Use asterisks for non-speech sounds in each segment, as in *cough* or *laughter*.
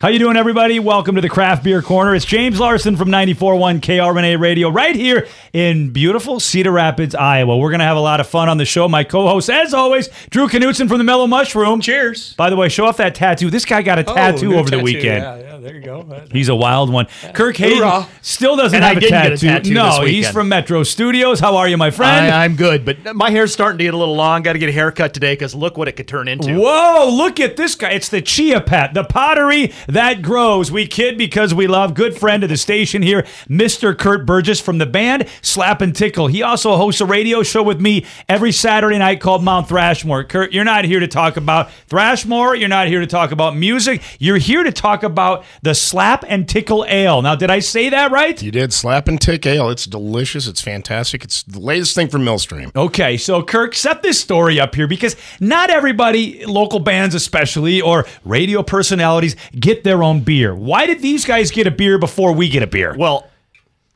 How you doing, everybody? Welcome to the Craft Beer Corner. It's James Larson from 94.1 KRNA Radio right here in beautiful Cedar Rapids, Iowa. We're going to have a lot of fun on the show. My co-host, as always, Drew Knutson from the Mellow Mushroom. Cheers. By the way, show off that tattoo. This guy got a oh, tattoo new over the weekend. Yeah, yeah, there you go. He's a wild one. Kirk Hayden Hoorah. still doesn't And have a, tattoo. a tattoo No, he's from Metro Studios. How are you, my friend? I, I'm good, but my hair's starting to get a little long. Got to get a haircut today because look what it could turn into. Whoa, look at this guy. It's the Chia Pet, the pottery that grows. We kid because we love. Good friend of the station here, Mr. Kurt Burgess from the band Slap and Tickle. He also hosts a radio show with me every Saturday night called Mount Thrashmore. Kurt, you're not here to talk about Thrashmore. You're not here to talk about music. You're here to talk about the Slap and Tickle Ale. Now, did I say that right? You did slap and tick ale. It's delicious. It's fantastic. It's the latest thing from Millstream. Okay, so Kirk, set this story up here because not everybody, local bands especially, or radio personalities, get their own beer. Why did these guys get a beer before we get a beer? Well,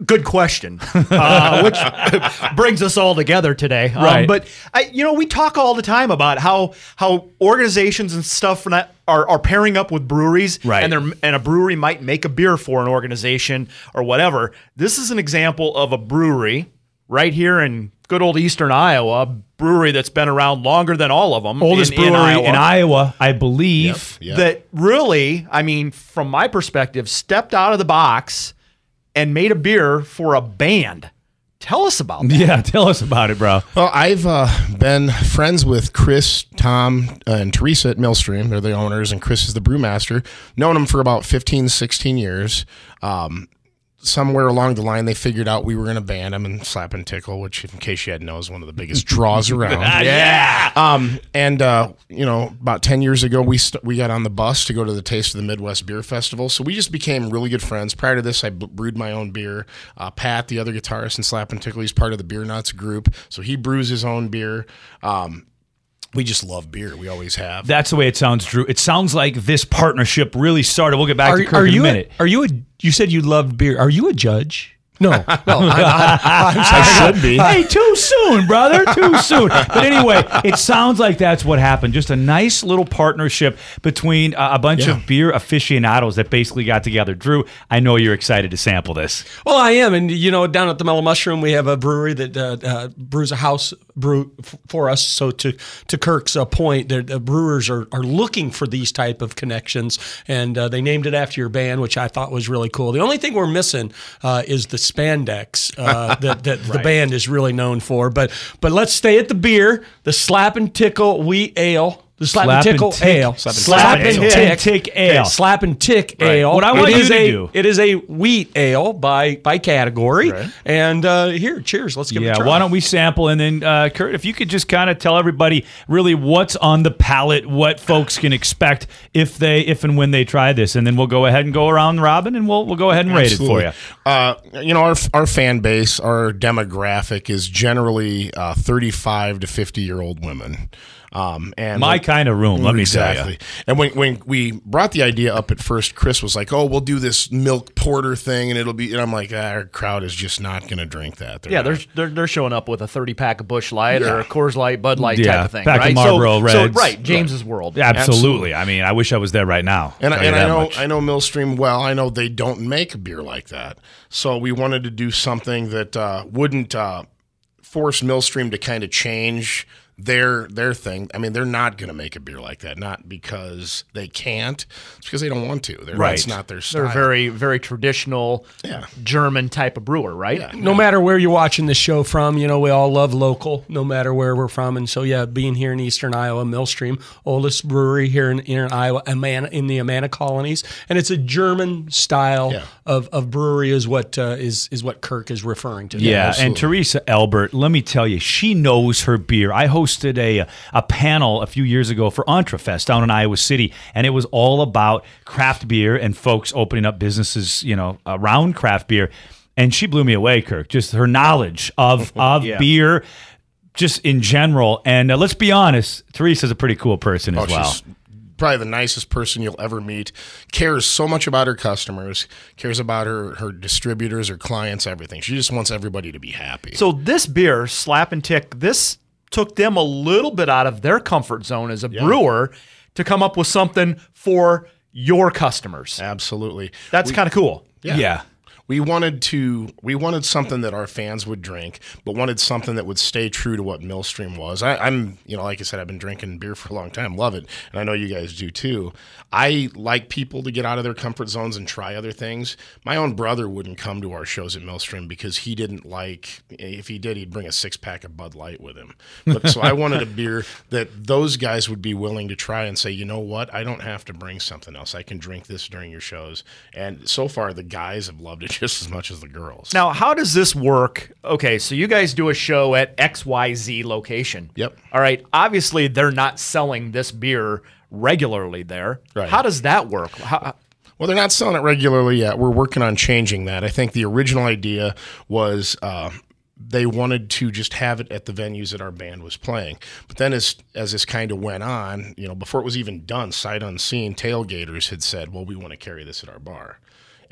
good question, uh, *laughs* which brings us all together today. Um, But I, you know, we talk all the time about how how organizations and stuff are, are, are pairing up with breweries, Right. And they're and a brewery might make a beer for an organization or whatever. This is an example of a brewery right here in good old Eastern Iowa, a brewery that's been around longer than all of them. Oldest in, in brewery Iowa. in Iowa, I believe. Yep. that really, I mean, from my perspective, stepped out of the box and made a beer for a band. Tell us about that. Yeah, *laughs* tell us about it, bro. Well, I've uh, been friends with Chris, Tom, uh, and Teresa at Millstream. They're the owners, and Chris is the brewmaster. Known them for about 15, 16 years. Um, somewhere along the line, they figured out we were going to ban them and slap and tickle, which, in case you hadn't know, is one of the biggest draws *laughs* around. yeah. Um, and uh, you know, about ten years ago, we st- we got on the bus to go to the Taste of the Midwest Beer Festival. So we just became really good friends. Prior to this, I b- brewed my own beer. Uh, Pat, the other guitarist in Slap and Tickle, he's part of the Beer Nuts group, so he brews his own beer. Um, we just love beer. We always have. That's the way it sounds, Drew. It sounds like this partnership really started. We'll get back Are, to Kirk are in you a a, are you a you said you loved beer. Are you a judge? No. *laughs* no. I, I should be. Hey, too soon, brother. Too soon. But anyway, it sounds like that's what happened. Just a nice little partnership between uh, a bunch Yeah. of beer aficionados that basically got together. Drew, I know you're excited to sample this. well, I am, and you know, down at the Mellow Mushroom, we have a brewery that uh, uh, brews a house brew f- for us. So to to Kirk's uh, point, the the brewers are, are looking for these type of connections, and uh, they named it after your band, which I thought was really cool. The only thing we're missing uh, is the spandex uh, *laughs* that, that the band is really known for. But but let's stay at the beer, the Slap and Tickle Wheat Ale. The slap, Slap and and tickle tick. ale. Slap and Slap tick. and Ale. tick. Tick ale. Okay, Slap and tick ale. What I want It you is to a, do- It is a wheat ale by by category. And uh, here, cheers. Let's give it a Yeah, try. why don't we sample and then uh, Kurt, if you could just kind of tell everybody really what's on the palate, what folks can expect if they, if and when they try this, and then we'll go ahead and go around robin and we'll we'll go ahead and rate it for you. Uh, you know, our, our fan base, our demographic is generally uh, 35 to 50 year old women. Um, and My kind of room, let me tell you. And when, when we brought the idea up at first, Chris was like, "Oh, we'll do this milk porter thing, and it'll be." And I'm like, ah, "Our crowd is just not going to drink that." They're Yeah, they're, they're they're showing up with a thirty pack of Busch Light or a Coors Light, Bud Light Yeah, type of thing, pack of right? Marlboro so, so right, James's world. Yeah, Absolutely. I mean, I wish I was there right now. And, I, and I know much. I know Millstream well. I know they don't make beer like that. So we wanted to do something that uh, wouldn't uh, force Millstream to kind of change their their thing. I mean, they're not going to make a beer like that. Not because they can't. It's because they don't want to. They're, Right. It's not their style. They're very very traditional Yeah. German type of brewer, right? Yeah. no matter where you're watching this show from, you know, we all love local, no matter where we're from. And so, yeah, being here in Eastern Iowa, Millstream, oldest brewery here in, in Iowa, Amana, in the Amana colonies. And it's a German style Yeah. of, of brewery is what uh, is is what Kirk is referring to. Yeah, and. Teresa Albert, let me tell you, she knows her beer. I hosted a a panel a few years ago for Entrefest down in Iowa City, and it was all about craft beer and folks opening up businesses, you know, around craft beer. And she blew me away, Kirk. Just her knowledge of *laughs* of Yeah. beer, just in general. And uh, let's be honest, Teresa's a pretty cool person as Oh, well. she's probably the nicest person you'll ever meet. Cares so much about her customers. Cares about her her distributors, her clients, everything. She just wants everybody to be happy. So this beer, Slap and Tick, this took them a little bit out of their comfort zone as a brewer to come up with something for your customers. Absolutely. That's kind of cool. Yeah. We wanted to we wanted something that our fans would drink, but wanted something that would stay true to what Millstream was. I, I'm you know, like I said, I've been drinking beer for a long time, love it, and I know you guys do too. I like people to get out of their comfort zones and try other things. My own brother wouldn't come to our shows at Millstream because he didn't like if he did, he'd bring a six pack of Bud Light with him. But so I wanted a *laughs* beer that those guys would be willing to try and say, you know what, I don't have to bring something else. I can drink this during your shows. And so far the guys have loved it just as much as the girls. Now, how does this work? Okay, so you guys do a show at XYZ location. Yep. All right. Obviously, they're not selling this beer regularly there. Right. How does that work? How, Well, they're not selling it regularly yet. We're working on changing that. I think the original idea was uh, they wanted to just have it at the venues that our band was playing. But then, as as this kind of went on, you know, before it was even done, sight unseen, tailgaters had said, "Well, we want to carry this at our bar."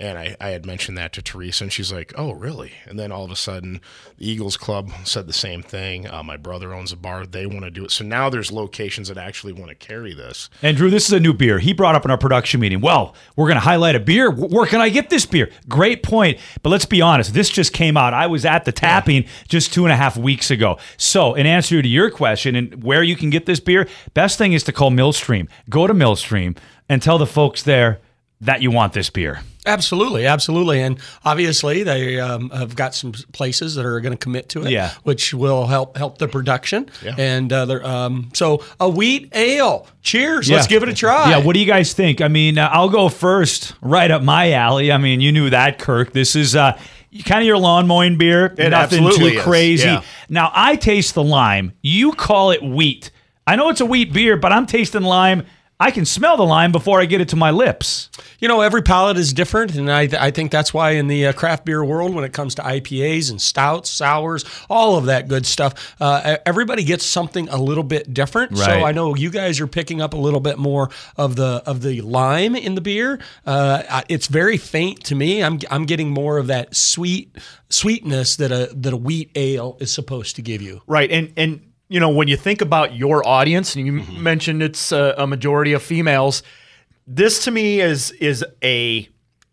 And I, I had mentioned that to Teresa, and she's like, "Oh, really?" And then all of a sudden, the Eagles Club said the same thing. Uh, my brother owns a bar; they want to do it. So now there's locations that actually want to carry this. And Drew, this is a new beer. He brought up in our production meeting. Well, we're going to highlight a beer. Where can I get this beer? Great point. But let's be honest. This just came out. I was at the tapping just two and a half weeks ago. So, in answer to your question and where you can get this beer, best thing is to call Millstream. Go to Millstream and tell the folks there that you want this beer. Absolutely, absolutely, and obviously they um, have got some places that are going to commit to it, Yeah. which will help help the production. Yeah. And uh, um, so a wheat ale. Cheers! Let's give it a try. Yeah, what do you guys think? I mean, uh, I'll go first, right up my alley. I mean, you knew that, Kirk. This is uh, kind of your lawn mowing beer. It Nothing too is, crazy. yeah. Now, I taste the lime. You call it wheat. I know it's a wheat beer, but I'm tasting lime. I can smell the lime before I get it to my lips. You know, every palate is different, and I, I think that's why in the uh, craft beer world, when it comes to IPAs and stouts, sours, all of that good stuff, uh, everybody gets something a little bit different. So I know you guys are picking up a little bit more of the of the lime in the beer. Uh, it's very faint to me. I'm I'm getting more of that sweet sweetness that a that a wheat ale is supposed to give you. Right, and and you know when you think about your audience, and you Mm-hmm. mentioned it's a, a majority of females. This to me is is a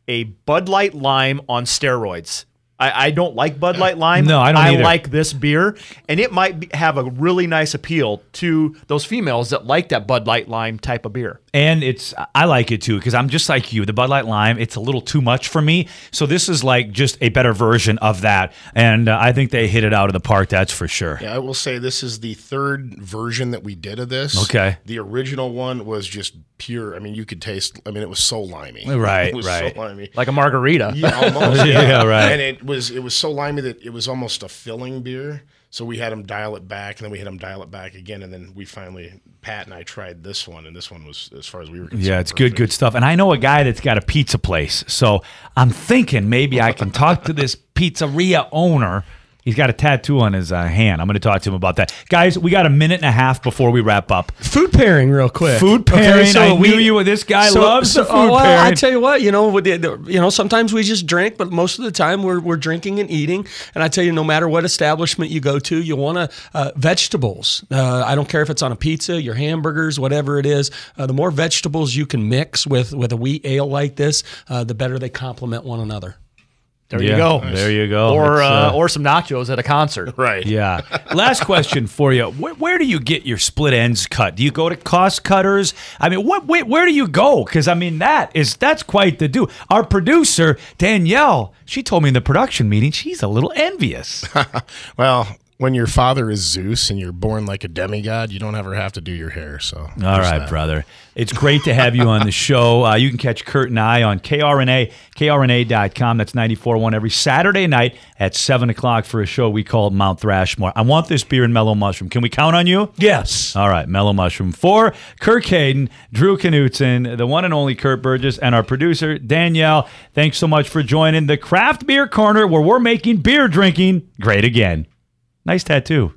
a Bud Light lime on steroids. I, I don't like Bud Light lime. No, I don't I either. like this beer, and it might be, have a really nice appeal to those females that like that Bud Light lime type of beer. And it's I like it too because I'm just like you. The Bud Light Lime, it's a little too much for me. So this is like just a better version of that, and uh, I think they hit it out of the park. That's for sure. Yeah, I will say this is the third version that we did of this. Okay. The original one was just pure. I mean, you could taste. I mean, it was so limey. Right, *laughs* It was right. so limey. Like a margarita. Yeah, almost. *laughs* Yeah, right. And it was it was so limey that it was almost a filling beer. So we had them dial it back, and then we had them dial it back again, and then we finally Pat and I tried this one, and this one was as far as we were concerned. Yeah, it's good, good stuff. And I know a guy that's got a pizza place. So I'm thinking maybe I can talk to this *laughs* pizzeria owner. He's got a tattoo on his uh, hand. I'm going to talk to him about that. Guys, we got a minute and a half before we wrap up. Food pairing, real quick. Food pairing. I knew you. This guy loves the food oh, well, pairing. I tell you what, you know, with the, the- you know, sometimes we just drink, but most of the time we're, we're drinking and eating. And I tell you, no matter what establishment you go to, you want to uh, vegetables. Uh, I don't care if it's on a pizza, your hamburgers, whatever it is. Uh, the more vegetables you can mix with with a wheat ale like this, uh, the better they complement one another. There Yeah, you go. there you go. Or uh, uh, or some nachos at a concert. *laughs* Right. Yeah. Last question for you. Where, where do you get your split ends cut? Do you go to cost cutters? I mean, what? Where, where do you go? Because I mean, that is that's quite the do. Our producer Danielle, she told me in the production meeting she's a little envious. *laughs* Well, when your father is Zeus and you're born like a demigod, you don't ever have to do your hair. So All right, brother. It's great to have you on the *laughs* show. Uh, you can catch Kurt and I on KRNA, KRNA.com. That's 94.1 every Saturday night at 7 o'clock for a show we call Mount Thrashmore. I want this beer and Mellow Mushroom. Can we count on you? Yes. All right, Mellow Mushroom. For Kirk Hayden, Drew Knutson, the one and only Kurt Burgess, and our producer, Danielle, thanks so much for joining the Craft Beer Corner where we're making beer drinking great again. Nice tattoo.